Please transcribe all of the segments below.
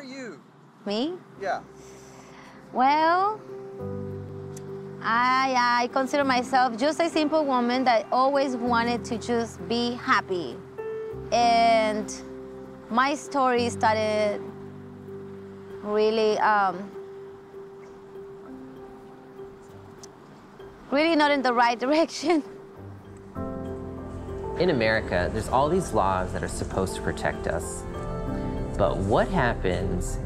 are you? Me? Yeah. Well, I, I consider myself just a simple woman that always wanted to just be happy. And my story started really, um, really not in the right direction. In America, there's all these laws that are supposed to protect us. But what happens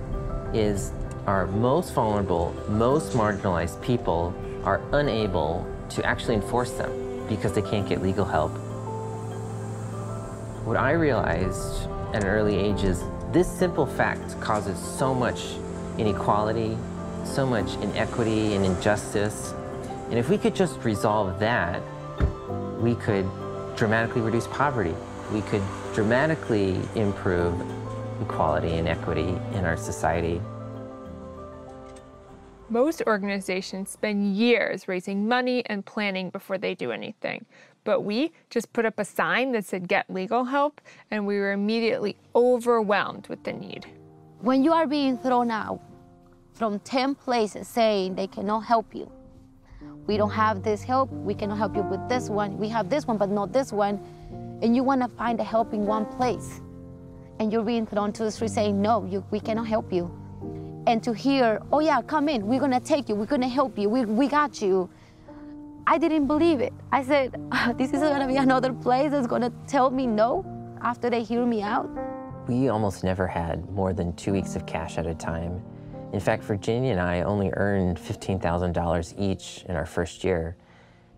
is our most vulnerable, most marginalized people are unable to actually enforce them because they can't get legal help. What I realized at an early age is this simple fact causes so much inequality, so much inequity and injustice. And if we could just resolve that, we could dramatically reduce poverty. We could dramatically improve equality and equity in our society. Most organizations spend years raising money and planning before they do anything. But we just put up a sign that said get legal help, and we were immediately overwhelmed with the need. When you are being thrown out from 10 places saying they cannot help you, we don't have this help, we cannot help you with this one, we have this one, but not this one, and you want to find a help in one place, and you're being thrown to the street saying, no, you, we cannot help you. And to hear, oh yeah, come in, we're gonna take you, we're gonna help you, we, we got you. I didn't believe it. I said, this is gonna be another place that's gonna tell me no after they hear me out. We almost never had more than two weeks of cash at a time. In fact, Virginia and I only earned $15,000 each in our first year.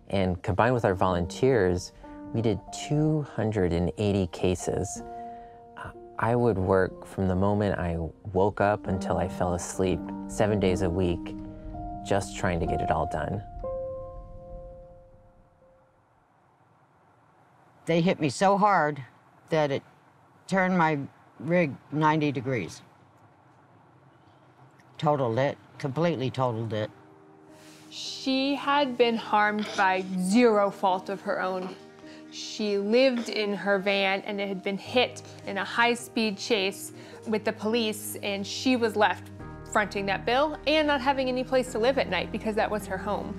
And combined with our volunteers, we did 280 cases. I would work from the moment I woke up until I fell asleep, seven days a week, just trying to get it all done. They hit me so hard that it turned my rig 90 degrees. Totaled it, completely totaled it. She had been harmed by zero fault of her own. She lived in her van and it had been hit in a high-speed chase with the police and she was left fronting that bill and not having any place to live at night because that was her home.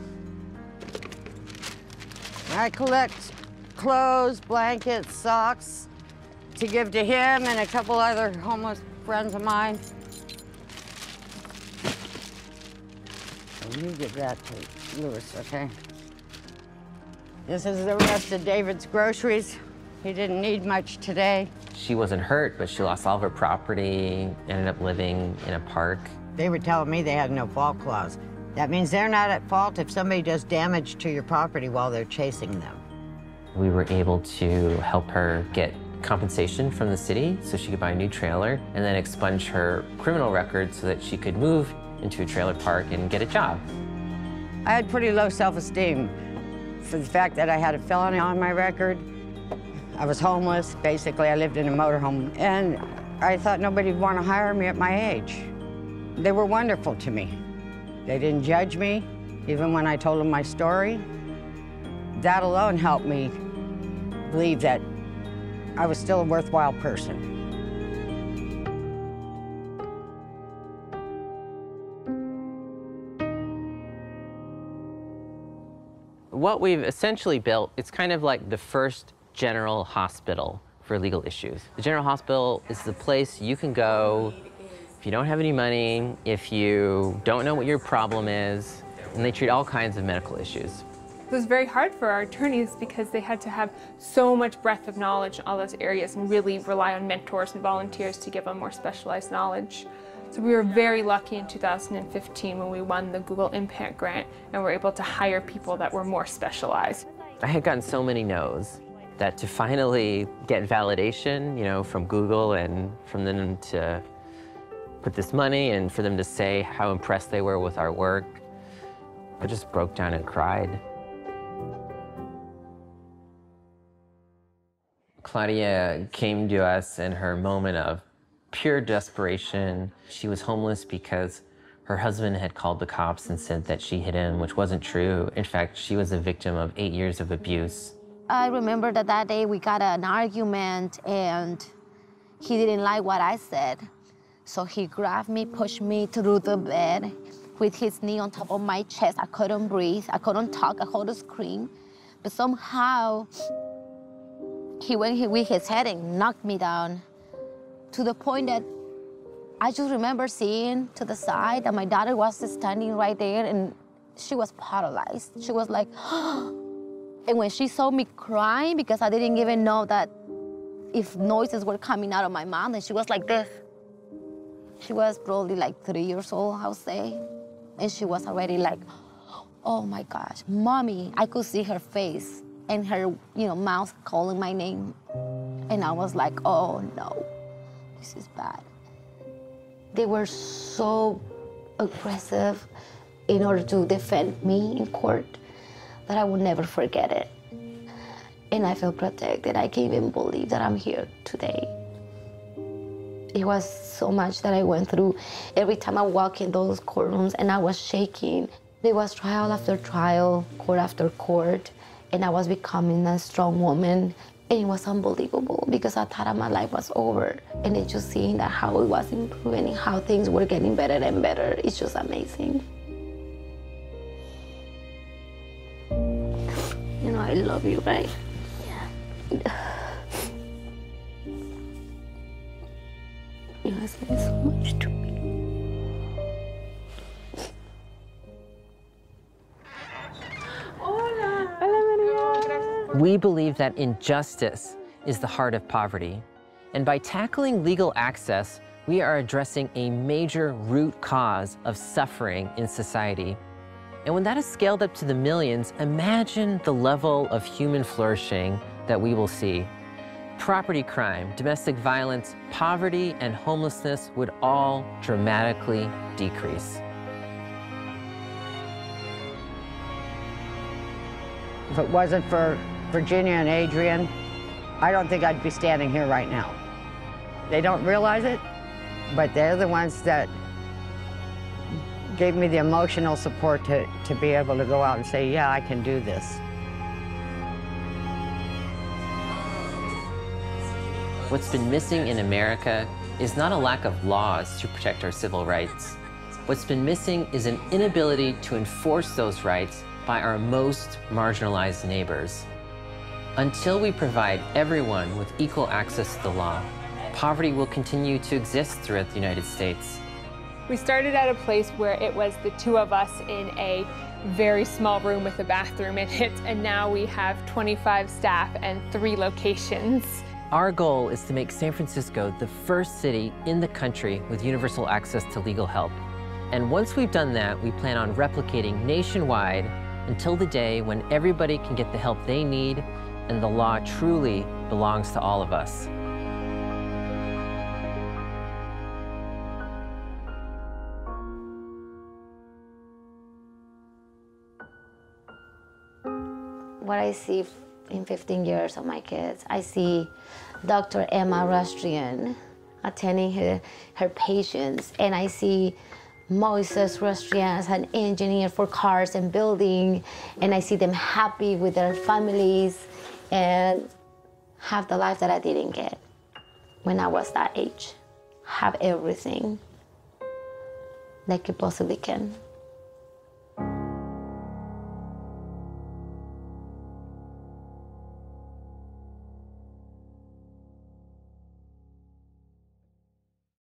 I collect clothes, blankets, socks to give to him and a couple other homeless friends of mine. You give that to Lewis, okay? This is the rest of David's groceries. He didn't need much today. She wasn't hurt, but she lost all of her property, ended up living in a park. They were telling me they had no fault clause. That means they're not at fault if somebody does damage to your property while they're chasing them. We were able to help her get compensation from the city so she could buy a new trailer and then expunge her criminal record so that she could move into a trailer park and get a job. I had pretty low self-esteem for the fact that I had a felony on my record. I was homeless. Basically, I lived in a motorhome. And I thought nobody would want to hire me at my age. They were wonderful to me. They didn't judge me, even when I told them my story. That alone helped me believe that I was still a worthwhile person. What we've essentially built, it's kind of like the first general hospital for legal issues. The general hospital is the place you can go if you don't have any money, if you don't know what your problem is, and they treat all kinds of medical issues. It was very hard for our attorneys because they had to have so much breadth of knowledge in all those areas and really rely on mentors and volunteers to give them more specialized knowledge. So we were very lucky in 2015 when we won the Google Impact Grant and were able to hire people that were more specialized. I had gotten so many no's that to finally get validation, you know, from Google and from them to put this money and for them to say how impressed they were with our work, I just broke down and cried. Claudia came to us in her moment of pure desperation. She was homeless because her husband had called the cops and said that she hit him, which wasn't true. In fact, she was a victim of eight years of abuse. I remember that that day we got an argument and he didn't like what I said. So he grabbed me, pushed me through the bed with his knee on top of my chest. I couldn't breathe, I couldn't talk, I couldn't scream. But somehow, he went with his head and knocked me down to the point that I just remember seeing to the side that my daughter was standing right there and she was paralyzed. She was like, and when she saw me crying, because I didn't even know that if noises were coming out of my mouth, and she was like this. She was probably like three years old, I would say. And she was already like, oh my gosh, mommy. I could see her face and her, you know, mouth calling my name. And I was like, oh no, this is bad. They were so aggressive in order to defend me in court that I will never forget it. And I feel protected. I can't even believe that I'm here today. It was so much that I went through. Every time I walk in those courtrooms and I was shaking, there was trial after trial, court after court, and I was becoming a strong woman. And it was unbelievable because I thought my life was over. And it's just seeing that how it was improving, and how things were getting better and better. It's just amazing. You know, I love you, right? Yeah. You guys mean so much to me. We believe that injustice is the heart of poverty. And by tackling legal access, we are addressing a major root cause of suffering in society. And when that is scaled up to the millions, imagine the level of human flourishing that we will see. Property crime, domestic violence, poverty, and homelessness would all dramatically decrease. If it wasn't for Virginia and Adrian, I don't think I'd be standing here right now. They don't realize it, but they're the ones that gave me the emotional support to, to be able to go out and say, yeah, I can do this. What's been missing in America is not a lack of laws to protect our civil rights. What's been missing is an inability to enforce those rights by our most marginalized neighbors. Until we provide everyone with equal access to the law, poverty will continue to exist throughout the United States. We started at a place where it was the two of us in a very small room with a bathroom in it, and now we have 25 staff and three locations. Our goal is to make San Francisco the first city in the country with universal access to legal help. And once we've done that, we plan on replicating nationwide until the day when everybody can get the help they need and the law truly belongs to all of us. What I see in 15 years of my kids, I see Dr. Emma Rustrian attending her, her patients, and I see Moises Rustrian as an engineer for cars and building, and I see them happy with their families and have the life that I didn't get when I was that age. Have everything that you possibly can.